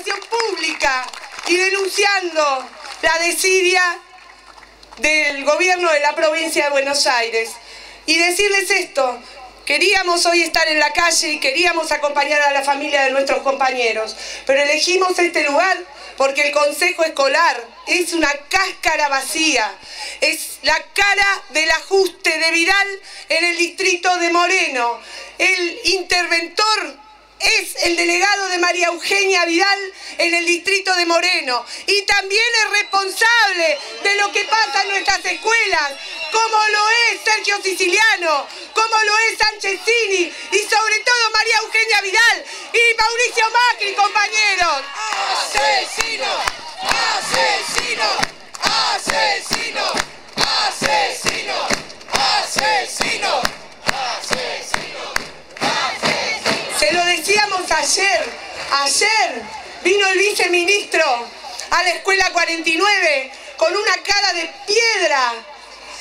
pública y denunciando la desidia del gobierno de la provincia de Buenos Aires. Y decirles esto, Queríamos hoy estar en la calle y queríamos acompañar a la familia de nuestros compañeros, pero elegimos este lugar porque el Consejo Escolar es una cáscara vacía, es la cara del ajuste de Vidal en el distrito de Moreno. El interventor es el delegado de María Eugenia Vidal en el distrito de Moreno y también es responsable de lo que pasa en nuestras escuelas, como lo es Sergio Siciliano, como lo es Sanchezini y sobre todo María Eugenia Vidal y Mauricio Macri, compañeros. Ayer, vino el viceministro a la escuela 49 con una cara de piedra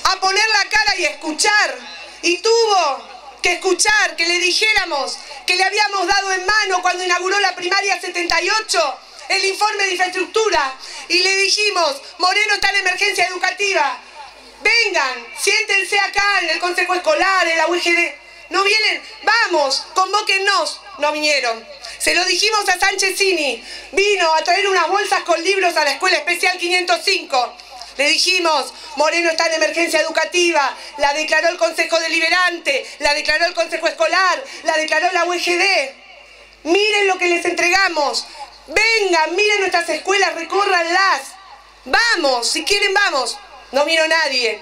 a poner la cara y escuchar. Y tuvo que escuchar que le dijéramos que le habíamos dado en mano cuando inauguró la primaria 78 el informe de infraestructura y le dijimos, Moreno está en emergencia educativa, vengan, siéntense acá en el Consejo Escolar, en la UGD. ¿No vienen? Vamos, convóquennos. No vinieron. Se lo dijimos a Sánchezini. Vino a traer unas bolsas con libros a la Escuela Especial 505. Le dijimos, Moreno está en emergencia educativa, la declaró el Consejo Deliberante, la declaró el Consejo Escolar, la declaró la UGD. Miren lo que les entregamos. Vengan, miren nuestras escuelas, recórranlas. Vamos, si quieren vamos. No vino nadie.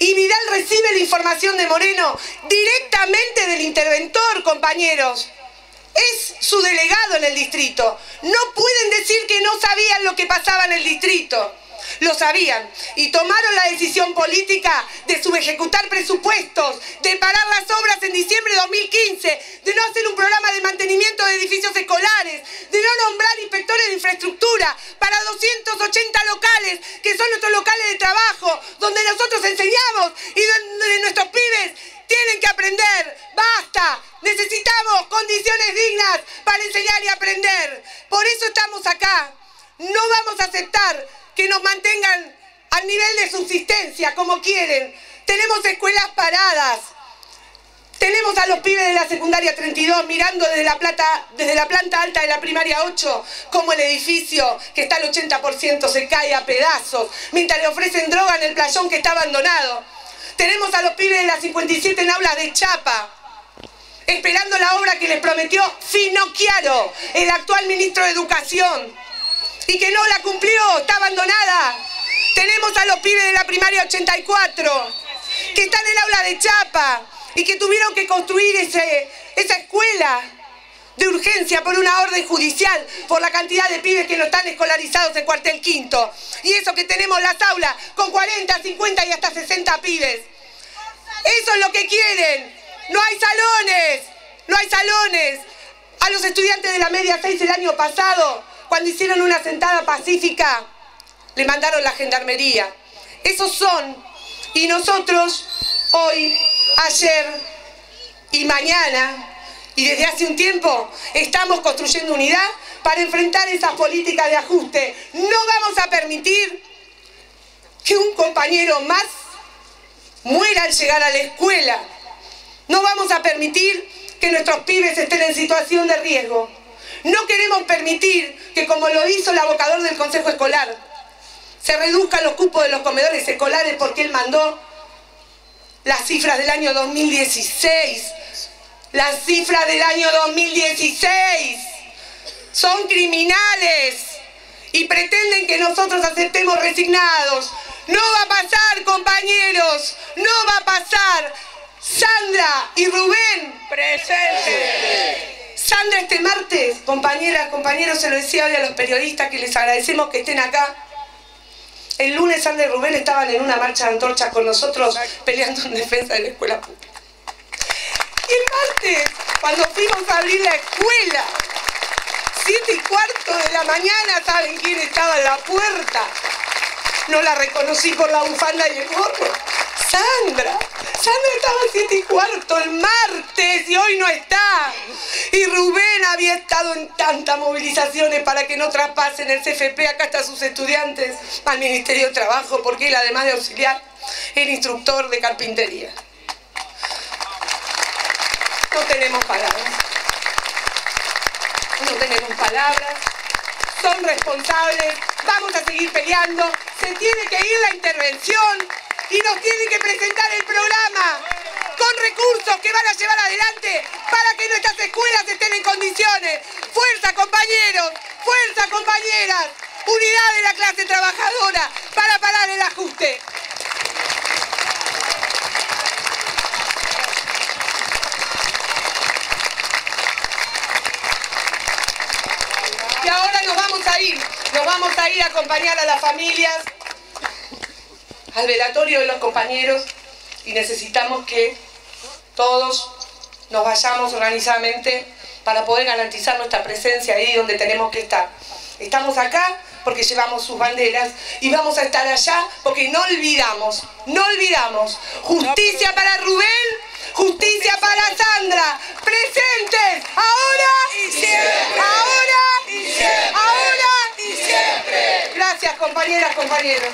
Y Vidal recibe la información de Moreno directamente del interventor, compañeros. Es su delegado en el distrito. No pueden decir que no sabían lo que pasaba en el distrito. Lo sabían y tomaron la decisión política de subejecutar presupuestos, de parar las obras en diciembre de 2015, de no hacer un programa de mantenimiento de edificios escolares, de no nombrar inspectores de infraestructura para 280 locales, que son nuestros locales de trabajo, donde nosotros enseñamos y donde nuestros pibes tienen que aprender. ¡Basta! Condiciones dignas para enseñar y aprender. Por eso estamos acá. No vamos a aceptar que nos mantengan al nivel de subsistencia como quieren. Tenemos escuelas paradas. Tenemos a los pibes de la secundaria 32 mirando desde la, plata, desde la planta alta de la primaria 8 como el edificio que está al 80% se cae a pedazos mientras le ofrecen droga en el playón que está abandonado. Tenemos a los pibes de las 57 en aulas de Chapa esperando la obra que les prometió Finocchiaro, el actual ministro de Educación y que no la cumplió, está abandonada. Tenemos a los pibes de la primaria 84 que están en el aula de Chapa y que tuvieron que construir ese, esa escuela de urgencia por una orden judicial, por la cantidad de pibes que no están escolarizados en cuartel quinto. Y eso que tenemos las aulas con 40, 50 y hasta 60 pibes. Eso es lo que quieren. No hay salones, no hay salones. A los estudiantes de la media 6 el año pasado cuando hicieron una sentada pacífica, le mandaron la gendarmería. Esos son. Y nosotros, hoy, ayer y mañana, y desde hace un tiempo, estamos construyendo unidad para enfrentar esas políticas de ajuste. No vamos a permitir que un compañero más muera al llegar a la escuela. No vamos a permitir que nuestros pibes estén en situación de riesgo. No queremos permitir que, como lo hizo el abocador del Consejo Escolar, se reduzcan los cupos de los comedores escolares porque él mandó las cifras del año 2016. Las cifras del año 2016 son criminales y pretenden que nosotros aceptemos resignados. No va a pasar, compañeros, no va a pasar. Sandra y Rubén, presentes. Sandra este martes, compañeras, compañeros, se lo decía hoy a los periodistas que les agradecemos que estén acá. El lunes Sandra y Rubén estaban en una marcha de antorchas con nosotros peleando en defensa de la escuela pública. Y el martes, cuando fuimos a abrir la escuela, siete y cuarto de la mañana, ¿saben quién estaba en la puerta? No la reconocí por la bufanda y el gorro. Sandra. Sandra estaba a siete y cuarto el martes y hoy no está. Y Rubén había estado en tantas movilizaciones para que no traspasen el CFP, acá están sus estudiantes, al Ministerio de Trabajo, porque él además de auxiliar, era instructor de carpintería. No tenemos palabras. No tenemos palabras. Son responsables. Vamos a seguir peleando. Se tiene que ir la intervención y nos tienen que presentar el programa con recursos que van a llevar adelante para que nuestras escuelas estén en condiciones. Fuerza compañeros, fuerza compañeras, unidad de la clase trabajadora para parar el ajuste. Y ahora nos vamos a ir, nos vamos a ir a acompañar a las familias al velatorio de los compañeros y necesitamos que todos nos vayamos organizadamente para poder garantizar nuestra presencia ahí donde tenemos que estar. Estamos acá porque llevamos sus banderas y vamos a estar allá porque no olvidamos, no olvidamos. Justicia para Rubén, justicia para Sandra. Presentes, ahora y siempre. Ahora y siempre. Ahora y siempre. Gracias compañeras, compañeros.